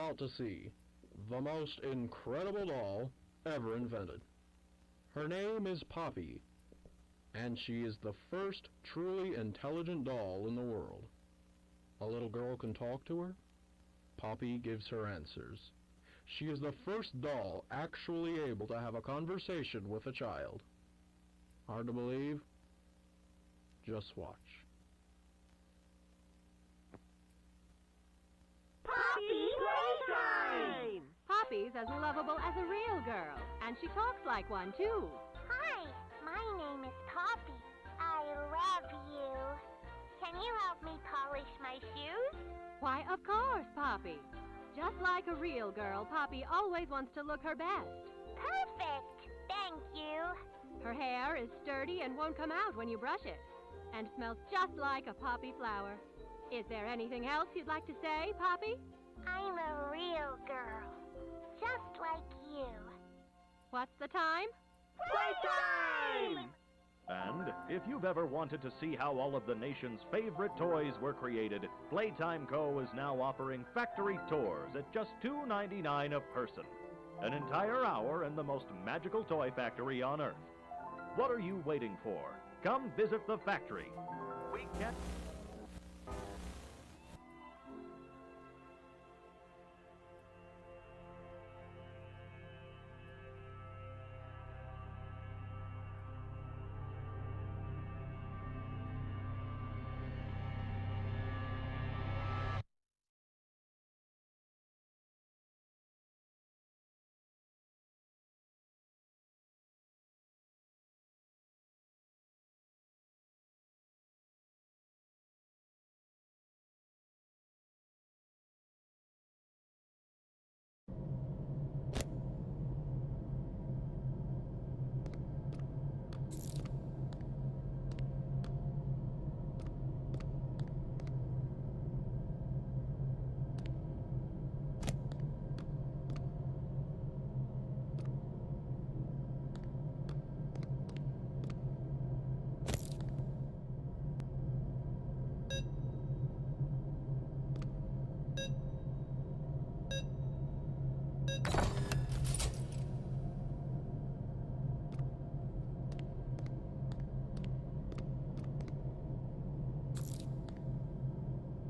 about to see the most incredible doll ever invented. Her name is Poppy, and she is the first truly intelligent doll in the world. A little girl can talk to her. Poppy gives her answers. She is the first doll actually able to have a conversation with a child. Hard to believe? Just watch. Poppy Playtime! Poppy's as lovable as a real girl, and she talks like one, too. Hi, my name is Poppy. I love you. Can you help me polish my shoes? Why, of course, Poppy. Just like a real girl, Poppy always wants to look her best. Perfect. Thank you. Her hair is sturdy and won't come out when you brush it, and smells just like a poppy flower. Is there anything else you'd like to say, Poppy? I'm a real girl. Just like you. What's the time? Playtime! And if you've ever wanted to see how all of the nation's favorite toys were created, Playtime Co. is now offering factory tours at just $2.99 a person. An entire hour in the most magical toy factory on Earth. What are you waiting for? Come visit the factory. We can't.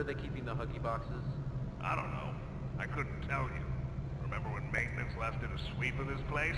Where are they keeping the Huggy boxes? I don't know. I couldn't tell you. Remember when maintenance left it a sweep of this place?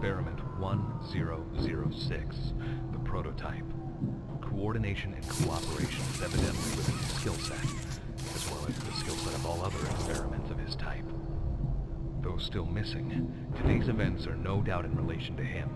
Experiment 1006, the prototype. Coordination and cooperation is evidently within his skill set, as well as the skill set of all other experiments of his type. Though still missing, today's events are no doubt in relation to him,